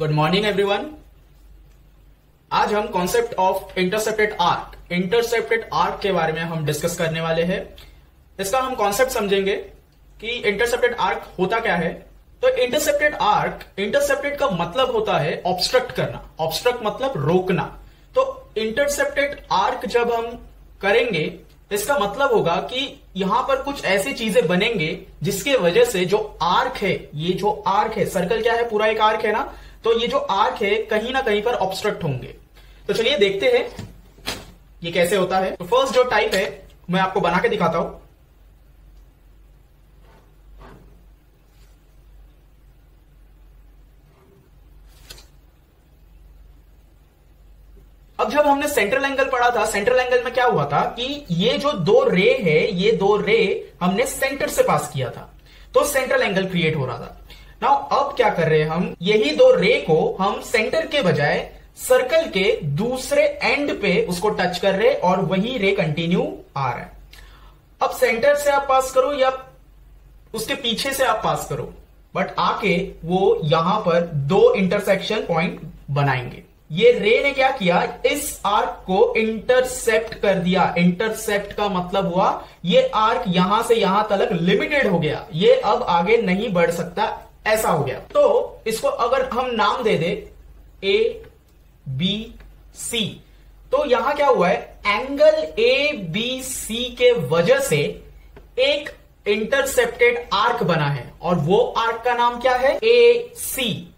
Good morning everyone आज हम concept of intercepted arc intercepted arc के बारे में हम डिस्कस करने वाले हैं। इसका हम कॉन्सेप्ट समझेंगे कि इंटरसेप्टेड आर्क होता क्या है। तो इंटरसेप्टेड आर्क इंटरसेप्टेड का मतलब होता है ऑब्स्ट्रक्ट करना ऑब्स्ट्रक्ट मतलब रोकना। तो इंटरसेप्टेड आर्क जब हम करेंगे, इसका मतलब होगा कि यहाँ पर कुछ ऐसी चीज़ें बनेंगे जिसके वजह से जो आर्क है, ये जो आर्क है सर्कल क्या है? पूरा एक आर्क है ना? तो ये जो आर्क है, कहीं ना कहीं पर ऑब्स्ट्रक्ट होंगे। तो चलिए देखते हैं ये कैसे होता है। तो फ़र्स्ट जो टाइप है, मैं आपको बना के दिखाता हूँ। अब जब हमने सेंट्रल एंगल पढ़ा था सेंट्रल एंगल में क्या हुआ था कि ये जो दो रे है, ये दो रे हमने सेंटर से पास किया था। तो सेंट्रल एंगल क्रिएट हो रहा था। नाउ अब क्या कर रहे हैं हम? यही दो रे को हम सेंटर के बजाय सर्कल के दूसरे एंड पे उसको टच कर रहे और वही रे कंटिन्यू आ रहा है। अब सेंटर से आप पास करो या उसके पीछे से आप पास करो बट आके वो यहाँ पर दो इंटरसेक्शन पॉइंट बनाएँगे। ये रे ने क्या किया? इस आर्क को इंटरसेप्ट कर दिया। इंटरसेप्ट का मतलब हुआ, ये आर्क यहाँ से यहाँ तक लिमिटेड हो गया। ये अब आगे नहीं बढ़ सकता। ऐसा हो गया। तो इसको अगर हम नाम दे दे ए बी सी तो यहाँ क्या हुआ है? एंगल ए बी सी के वजह से एक इंटरसेप्टेड आर्क बना है, और वो आर्क का नाम क्या है? ए सी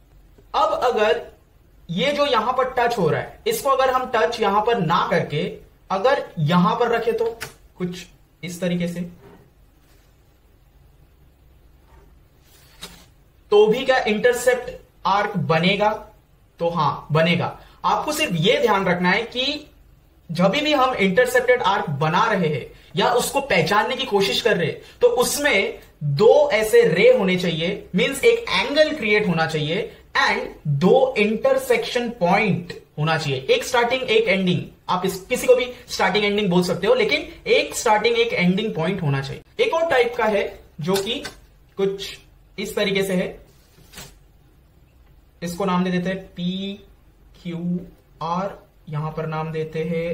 अब अगर ये जो यहाँ पर टच हो रहा है, इसको अगर हम टच यहाँ पर ना करके, अगर यहाँ पर रखे तो कुछ इस तरीके से तो भी क्या इंटरसेप्ट आर्क बनेगा? तो हाँ, बनेगा। आपको सिर्फ़ यह ध्यान रखना है कि जब भी हम इंटरसेप्टेड आर्क बना रहे हैं या उसको पहचानने की कोशिश कर रहे हैं तो उसमें दो ऐसे रे होने चाहिए मींस एक एंगल क्रिएट होना चाहिए एंड दो इंटरसेक्शन पॉइंट होना चाहिए। एक स्टार्टिंग एक एंडिंग आप इस, किसी को भी स्टार्टिंग एंडिंग बोल सकते हो, लेकिन एक स्टार्टिंग एक एंडिंग पॉइंट होना चाहिए। एक और टाइप का है जो कि कुछ इस तरीके से है। इसको नाम दे देते हैं पी क्यू आर यहाँ पर नाम देते हैं,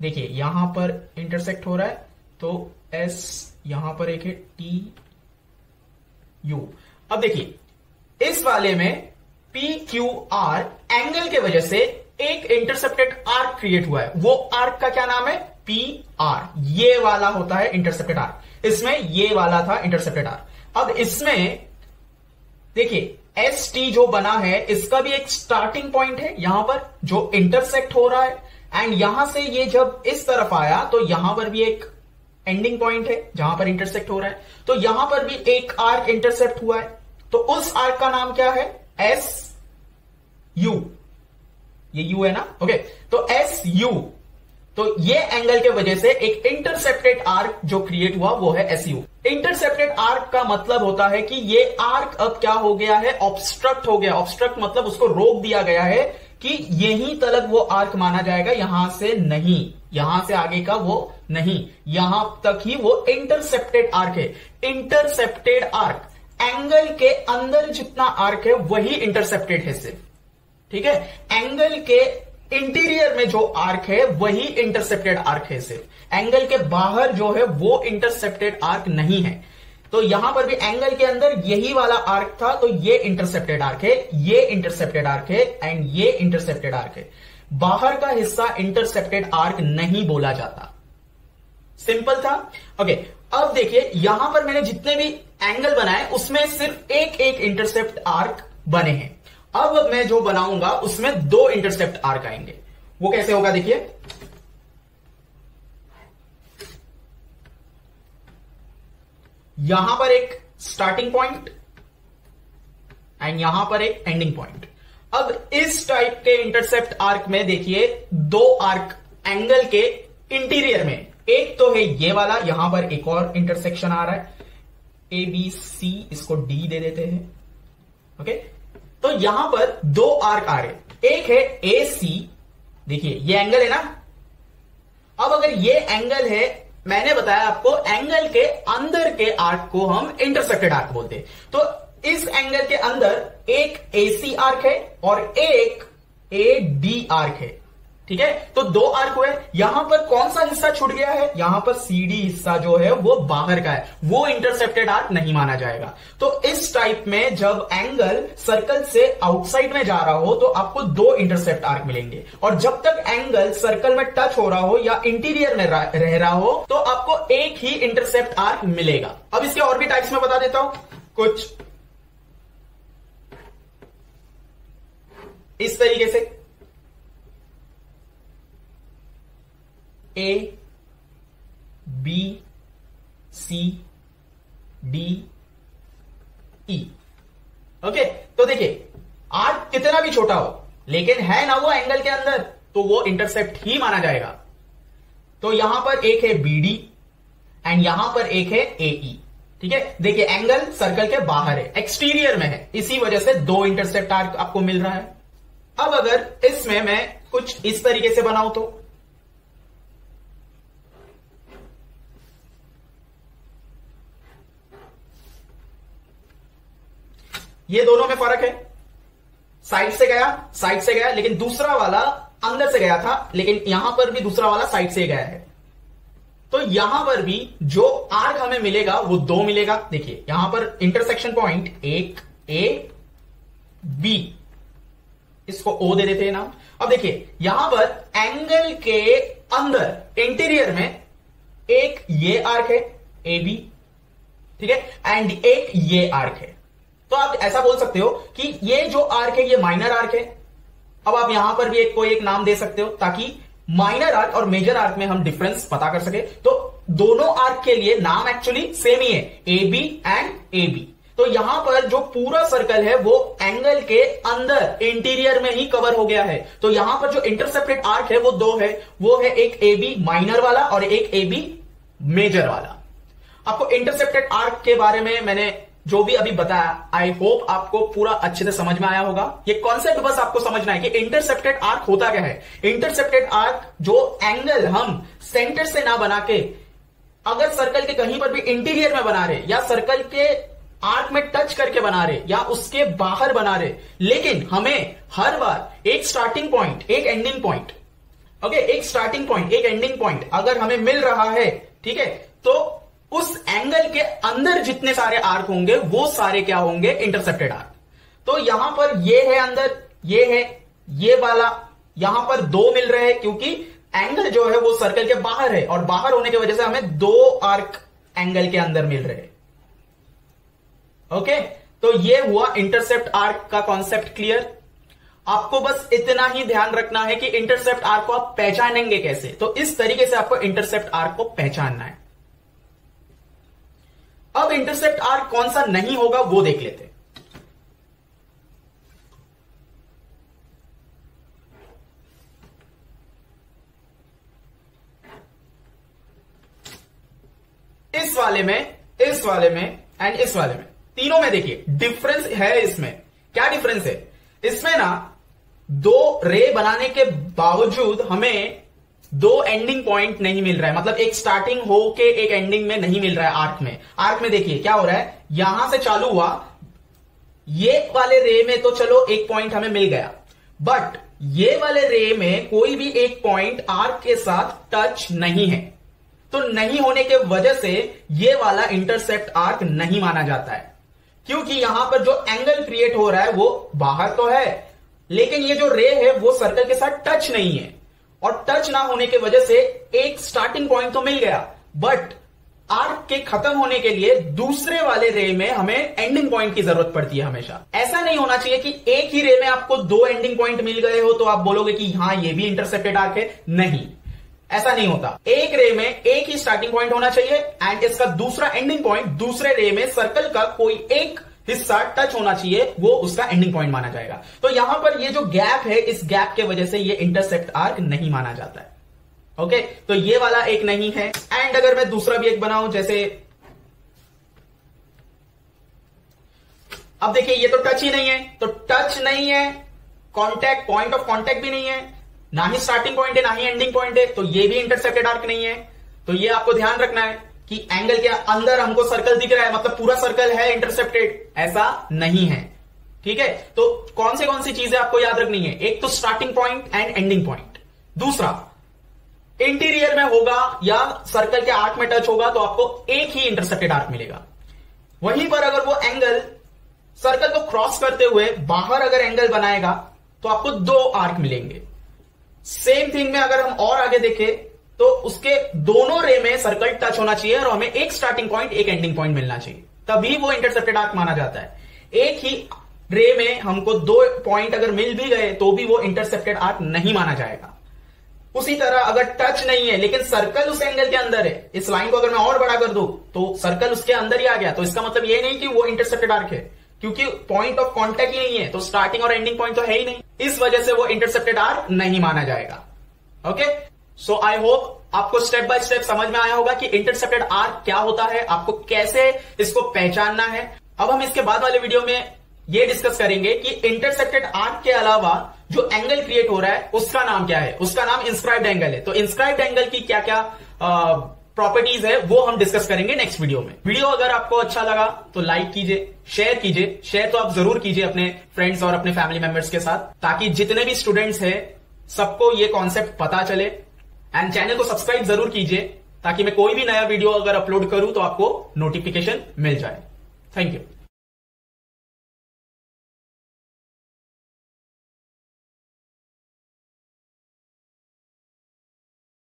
देखिए, यहाँ पर इंटरसेक्ट हो रहा है तो एस यहाँ पर एक है टी यू अब देखिए, इस वाले में पी क्यू आर एंगल के वजह से एक इंटरसेप्टेड आर्क क्रिएट हुआ है। वो आर्क का क्या नाम है? पी आर ये वाला होता है इंटरसेप्टेड आर्क इसमें ये वाला था इंटरसेप्टेड आर्क अब इसमें, देखिए एस टी जो बना है, इसका भी एक स्टार्टिंग पॉइंट है, यहाँ पर जो इंटरसेक्ट हो रहा है। एंड यहाँ से ये जब इस तरफ़ आया तो यहाँ पर भी एक एंडिंग पॉइंट है, जहाँ पर इंटरसेक्ट हो रहा है। तो यहाँ पर भी एक आर्क इंटरसेप्ट हुआ है। तो उस आर्क का नाम क्या है? एस यू ये यू है ना? ओके तो एस यू तो ये एंगल के वजह से एक इंटरसेप्टेड आर्क जो क्रिएट हुआ, वो है एस यू इंटरसेप्टेड आर्क का मतलब होता है कि ये आर्क अब क्या हो गया है? ऑब्स्ट्रक्ट हो गया। ऑब्स्ट्रक्ट मतलब उसको रोक दिया गया है कि यही तलक वो आर्क माना जाएगा, यहाँ से नहीं। यहाँ से आगे का वो नहीं। यहाँ तक ही वो इंटरसेप्टेड आर्क है। इंटरसेप्टेड आर्क एंगल के अंदर जितना आर्क है, वही इंटरसेप्टेड है सिर्फ़। ठीक है? एंगल के इंटीरियर में जो आर्क है, वही इंटरसेप्टेड आर्क है सिर्फ़। एंगल के बाहर जो है, वो इंटरसेप्टेड आर्क नहीं है। तो यहाँ पर भी एंगल के अंदर यही वाला आर्क था तो ये इंटरसेप्टेड आर्क है, ये इंटरसेप्टेड आर्क है एंड ये इंटरसेप्टेड आर्क है। बाहर का हिस्सा इंटरसेप्टेड आर्क नहीं बोला जाता। सिंपल था? ओके अब देखिए, यहाँ पर मैंने जितने भी एंगल बनाए, उसमें सिर्फ़ एक एक इंटरसेप्ट आर्क बने हैं। अब मैं जो बनाऊँगा, उसमें दो इंटरसेप्ट आर्क आएँगे। वो कैसे होगा देखिए। यहाँ पर एक स्टार्टिंग पॉइंट एंड यहाँ पर एक एंडिंग पॉइंट अब इस टाइप के इंटरसेप्ट आर्क में देखिए, दो आर्क एंगल के इंटीरियर में। एक तो है ये वाला, यहाँ पर एक और इंटरसेक्शन आ रहा है। ए बी सी इसको डी दे देते हैं। ओके तो यहाँ पर दो आर्क आ रहे एक है ए सी देखिए, ये एंगल है ना? अब अगर ये एंगल है, मैंने बताया आपको एंगल के अंदर के आर्क को हम इंटरसेक्टेड आर्क बोलते हैं। तो इस एंगल के अंदर एक ए सी आर्क है और एक ए डी आर्क है। ठीक है? तो दो आर्क हुए। यहाँ पर कौन सा हिस्सा छूट गया है? यहाँ पर सीडी हिस्सा जो है, वो बाहर का है। वो इंटरसेप्टेड आर्क नहीं माना जाएगा। तो इस टाइप में जब एंगल सर्कल से आउटसाइड में जा रहा हो तो आपको दो इंटरसेप्ट आर्क मिलेंगे। और जब तक एंगल सर्कल में टच हो रहा हो या इंटीरियर में रह, रहा हो तो आपको एक ही इंटरसेप्ट आर्क मिलेगा। अब इसके और भी टाइप्स में बता देता हूँ। कुछ। इस तरीके से। A B C D E okay तो देखिए आर्क कितना भी छोटा हो, लेकिन है ना वो एंगल के अंदर तो वो इंटरसेप्ट ही माना जाएगा। तो यहाँ पर एक है बीडी एंड यहाँ पर एक है एई ठीक है? देखिए एंगल सर्कल के बाहर है एक्सटीरियर में है। इसी वजह से दो इंटरसेप्ट आर्क आपको मिल रहा है। अब अगर इसमें मैं कुछ इस तरीके से बनाऊँ तो ये दोनों में फ़र्क है। साइड से गया साइड से गया, लेकिन दूसरा वाला अंदर से गया था, लेकिन यहाँ पर भी दूसरा वाला साइड से गया है। तो यहाँ पर भी जो आर्क हमें मिलेगा, वो दो मिलेगा। देखिए, यहाँ पर इंटरसेक्शन पॉइंट एक ए बी इसको ओ दे देते हैं नाम। अब देखिए, यहाँ पर एंगल के अंदर इंटीरियर में एक ये आर्क है ए बी ठीक है? एंड एक ये आर्क है। तो आप ऐसा बोल सकते हो कि ये जो आर्क है, ये माइनर आर्क है। अब आप यहाँ पर भी एक, कोई एक नाम दे सकते हो ताकि माइनर आर्क और मेजर आर्क में हम डिफरेंस पता कर सके। तो दोनों आर्क के लिए नाम एक्चुअली सेम ही है A B and A B तो यहाँ पर जो पूरा सर्कल है, वो एंगल के अंदर इंटीरियर में ही कवर हो गया है। तो यहाँ पर जो इंटरसेप्टेड आर्क है, वो दो है। वो है एक ए बी माइनर वाला और एक ए बी मेजर वाला। आपको इंटरसेप्टेड आर्क के बारे में मैंने जो भी अभी बताया आई होप आपको पूरा अच्छे से समझ में आया होगा। ये कॉन्सेप्ट बस आपको समझना है कि इंटरसेप्टेड आर्क होता क्या है? इंटरसेप्टेड आर्क जो एंगल हम सेंटर से ना बना के, अगर सर्कल के कहीं पर भी इंटीरियर में बना रहे, या सर्कल के आर्क में टच करके बना रहे, या उसके बाहर बना रहे, लेकिन हमें हर बार एक स्टार्टिंग पॉइंट एक एंडिंग पॉइंट ओके एक स्टार्टिंग पॉइंट एक एंडिंग पॉइंट अगर हमें मिल रहा है, ठीक है तो उस एंगल के अंदर जितने सारे आर्क होंगे, वो सारे क्या होंगे? इंटरसेप्टेड आर्क तो यहाँ पर ये है अंदर, ये है, ये वाला, यहाँ पर दो मिल रहे हैं क्योंकि एंगल जो है वो सर्कल के बाहर है और बाहर होने की वजह से हमें दो आर्क एंगल के अंदर मिल रहे ओके तो ये हुआ इंटरसेप्ट आर्क का कॉन्सेप्ट क्लियर आपको बस इतना ही ध्यान रखना है कि इंटरसेप्ट आर्क को आप पहचानेंगे कैसे? तो इस तरीके से आपको इंटरसेप्ट आर्क को पहचानना है। अब इंटरसेप्ट आर कौन सा नहीं होगा, वो देख लेते इस वाले में, इस वाले में एंड इस वाले में। तीनों में देखिए डिफरेंस है इसमें। क्या डिफरेंस है? इसमें ना, दो रे बनाने के बावजूद हमें दो एंडिंग पॉइंट नहीं मिल रहा है। मतलब एक स्टार्टिंग हो के एक एंडिंग में नहीं मिल रहा है आर्क में। आर्क में देखिए, क्या हो रहा है? यहाँ से चालू हुआ। ये वाले रे में तो चलो एक पॉइंट हमें मिल गया। बट ये वाले रे में कोई भी एक पॉइंट आर्क के साथ टच नहीं है। तो नहीं होने के वजह से ये वाला इंटरसेप्ट आर्क नहीं माना जाता है। क्योंकि यहाँ पर जो एंगल क्रिएट हो रहा है, वो बाहर तो है। लेकिन ये जो रे है, वो सर्कल के साथ टच नहीं है। और टच ना होने की वजह से एक स्टार्टिंग पॉइंट तो मिल गया। बट आर्क के खत्म होने के लिए दूसरे वाले रे में हमें एंडिंग पॉइंट की ज़रूरत पड़ती है हमेशा। ऐसा नहीं होना चाहिए कि एक ही रे में आपको दो एंडिंग पॉइंट मिल गए हो तो आप बोलोगे कि हाँ ये भी इंटरसेप्टेड आर्क है। नहीं। ऐसा नहीं होता। एक रे में एक ही स्टार्टिंग पॉइंट होना चाहिए एंड इसका दूसरा एंडिंग पॉइंट दूसरे रे में सर्कल का कोई एक हिस्सा टच होना चाहिए, वो उसका एंडिंग पॉइंट माना जाएगा। तो यहाँ पर ये जो गैप है, इस गैप के वजह से ये इंटरसेप्ट आर्क नहीं माना जाता है। ओके तो ये वाला एक नहीं है। एंड अगर मैं दूसरा भी एक बनाऊँ, जैसे अब देखिए, ये तो टच ही नहीं है। तो टच नहीं है कॉन्टैक्ट पॉइंट ऑफ़ कॉन्टैक्ट भी नहीं है। ना ही स्टार्टिंग पॉइंट है, ना ही एंडिंग पॉइंट है। तो ये भी इंटरसेप्टेड आर्क नहीं है। तो ये आपको ध्यान रखना है। कि एंगल के अंदर हमको सर्कल दिख रहा है मतलब पूरा सर्कल है इंटरसेप्टेड ऐसा नहीं है। ठीक है? तो कौन से कौन सी चीज़ें आपको याद रखनी है? एक तो starting point and ending point दूसरा इंटीरियर में होगा या सर्कल के आर्क में टच होगा तो आपको एक ही इंटरसेप्टेड आर्क मिलेगा। वहीं पर अगर वो एंगल सर्कल को क्रॉस करते हुए बाहर अगर एंगल बनाएगा तो आपको दो आर्क मिलेंगे। सेम थिंग में अगर हम और आगे देखें तो उसके दोनों रे में सर्कल टच होना चाहिए और हमें एक स्टार्टिंग पॉइंट एक एंडिंग पॉइंट मिलना चाहिए। तभी वो इंटरसेप्टेड आर्क माना जाता है। एक ही रे में हमको दो पॉइंट अगर मिल भी गए तो भी वो इंटरसेप्टेड आर्क नहीं माना जाएगा। उसी तरह अगर टच नहीं है, लेकिन सर्कल उस एंगल के अंदर है, इस लाइन को अगर मैं और बड़ा कर दू तो सर्कल उसके अंदर ही आ गया। तो इसका मतलब ये नहीं कि वो इंटरसेप्टेड आर्क है, क्योंकि पॉइंट ऑफ़ कॉन्टेक्ट ही नहीं है तो स्टार्टिंग और एंडिंग पॉइंट तो है ही नहीं। इस वजह से वो इंटरसेप्टेड आर्क नहीं माना जाएगा। ओके सो आई होप आपको स्टेप बाय स्टेप समझ में आया होगा कि इंटरसेप्टेड आर्क क्या होता है, आपको कैसे इसको पहचानना है। अब हम इसके बाद वाले वीडियो में ये डिस्कस करेंगे कि इंटरसेप्टेड आर्क के अलावा जो एंगल क्रिएट हो रहा है, उसका नाम क्या है? उसका नाम इंस्क्राइब्ड एंगल है। तो इंस्क्राइब्ड एंगल की क्या क्या प्रॉपर्टीज़ है, वो हम डिस्कस करेंगे नेक्स्ट वीडियो में। वीडियो अगर आपको अच्छा लगा तो लाइक कीजिए शेयर कीजिए। शेयर तो आप ज़रूर कीजिए अपने फ्रेंड्स और अपने फैमिली मेंबर्स के साथ, ताकि जितने भी स्टूडेंट्स हैं, सबको ये कॉन्सेप्ट पता चले। एंड चैनल को सब्सक्राइब ज़रूर कीजिए, ताकि मैं कोई भी नया वीडियो अगर अपलोड करूँ तो आपको नोटिफिकेशन मिल जाए। Thank you